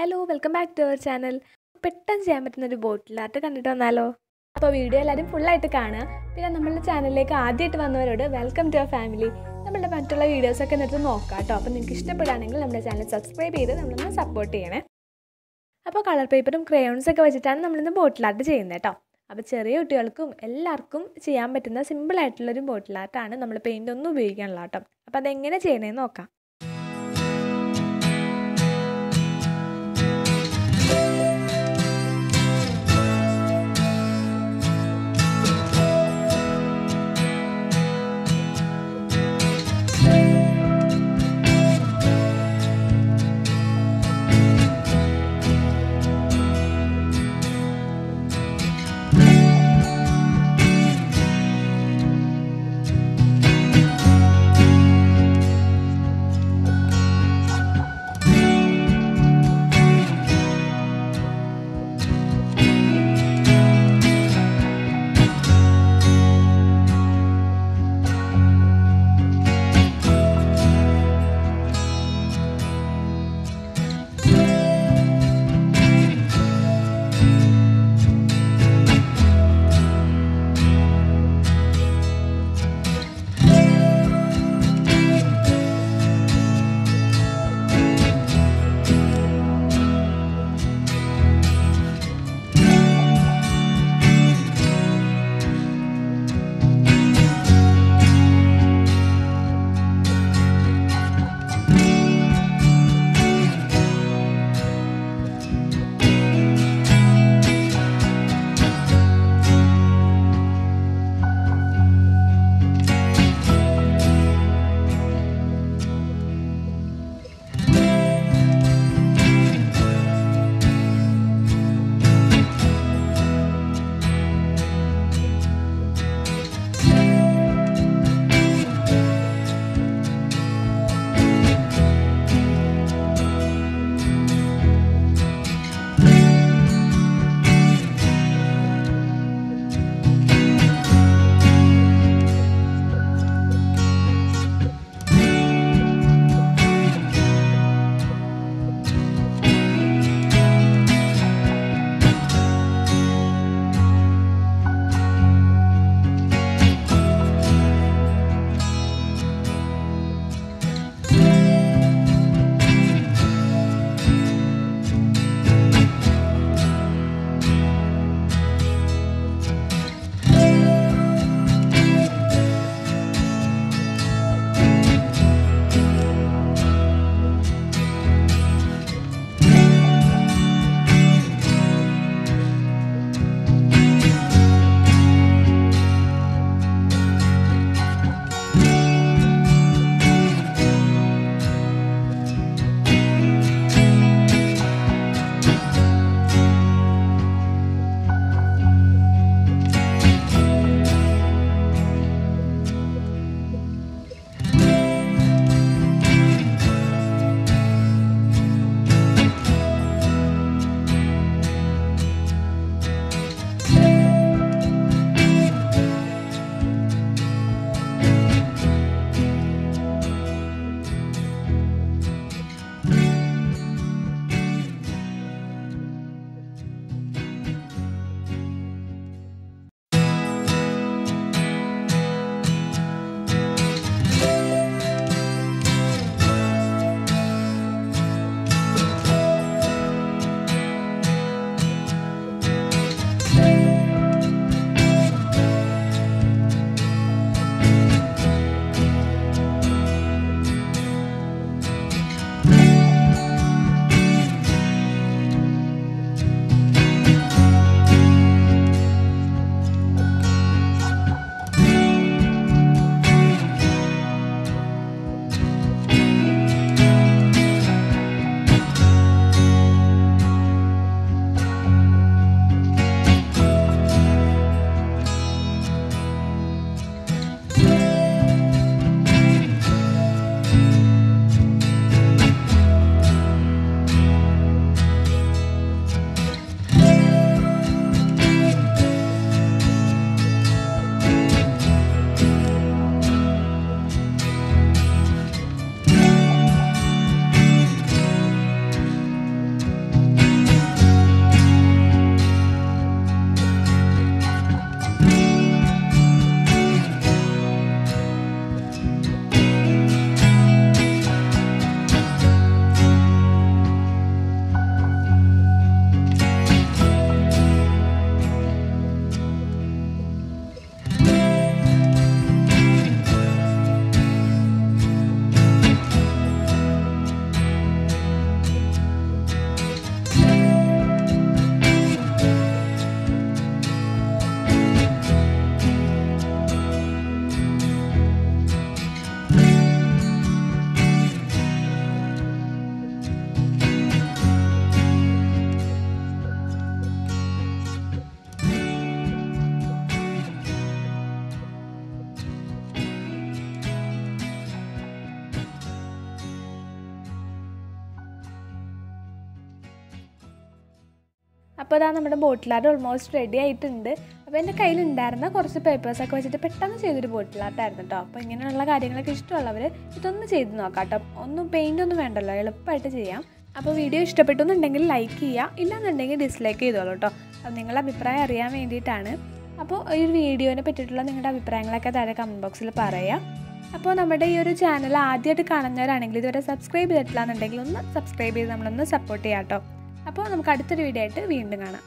Hello welcome back to our channel പെട്ടെന്ന് ചെയ്യാൻ പറ്റുന്ന ഒരു ബോട്ടിൽ ആർട്ട് കണ്ടിട്ട് വന്നാലോ? അപ്പോൾ വീഡിയോ എല്ലാവരും ഫുള്ളായിട്ട് കാണുക. പിന്നെ നമ്മളുടെ ചാനലിലേക്ക് ആദ്യമായിട്ട് വന്നവരോട് വെൽക്കം ടു അവർ ഫാമിലി നമ്മളുടെ മറ്റുള്ള വീഡിയോസൊക്കെ എന്നിട്ട് നോക്കാം കേട്ടോ അപ്പോൾ നിങ്ങൾക്ക് ഇഷ്ടപ്പെടുകയാണെങ്കിൽ നമ്മുടെ ചാനൽ സബ്സ്ക്രൈബ് ചെയ്ത് നമ്മളൊന്ന് സപ്പോർട്ട് ചെയ്യണേ. അപ്പോൾ കളർ പേപ്പറും ക്രയോൺസൊക്കെ വെച്ചിട്ടാണ് നമ്മളിന്ന് ബോട്ടിൽ ആർട്ട് ചെയ്യുന്നത് കേട്ടോ അപ്പോൾ ചെറിയ കുട്ടികൾക്കും എല്ലാവർക്കും ചെയ്യാൻ പറ്റുന്ന സിമ്പിളായിട്ടുള്ളൊരു ബോട്ടിൽ ആർട്ടാണ് നമ്മൾ പെയിന്റ് ഒന്നും ഉപയോഗിക്കാനുള്ള കേട്ടോ അപ്പോൾ അതെങ്ങനെ ചെയ്യണേന്ന് നോക്കാം. അപ്പോൾ അതാ നമ്മുടെ ബോട്ടിൽ ഓൾമോസ്റ്റ് റെഡി ആയിട്ടുണ്ട്. അപ്പോൾ എന്റെ കയ്യിലുണ്ടായിരുന്ന കുറച്ച് പേപ്പേഴ്സൊക്കെ വെച്ചിട്ട് പെട്ടെന്ന് ചെയ്തൊരു ബോട്ടിലാർട്ടായിരുന്നു കേട്ടോ അപ്പോൾ ഇങ്ങനെയുള്ള കാര്യങ്ങളൊക്കെ ഇഷ്ടമുള്ളവർ ഇതൊന്ന് ചെയ്ത് നോക്കാം കേട്ടോ ഒന്നും പെയിന്റ് ഒന്നും വേണ്ടല്ലോ എളുപ്പമായിട്ട് ചെയ്യാം. അപ്പോൾ വീഡിയോ ഇഷ്ടപ്പെട്ടു എന്നുണ്ടെങ്കിൽ ലൈക്ക് ചെയ്യുക ഇല്ലാന്നുണ്ടെങ്കിൽ ഡിസ്ലൈക്ക് ചെയ്തോളൂ കേട്ടോ അപ്പോൾ നിങ്ങളുടെ അഭിപ്രായം അറിയാൻ വേണ്ടിയിട്ടാണ്. അപ്പോൾ ഈ ഒരു വീഡിയോനെ പറ്റിയിട്ടുള്ള നിങ്ങളുടെ അഭിപ്രായങ്ങളൊക്കെ താഴെ കമന്റ് ബോക്സിൽ പറയാം. അപ്പോൾ നമ്മുടെ ഈ ഒരു ചാനൽ ആദ്യമായിട്ട് കാണുന്നവരാണെങ്കിൽ ഇതുവരെ സബ്സ്ക്രൈബ് ചെയ്തിട്ടില്ല എന്നുണ്ടെങ്കിൽ ഒന്ന് സബ്സ്ക്രൈബ് ചെയ്ത് നമ്മളൊന്ന് സപ്പോർട്ട് ചെയ്യാം കേട്ടോ അപ്പോൾ നമുക്ക് അടുത്തൊരു വീഡിയോ ആയിട്ട് വീണ്ടും കാണാം.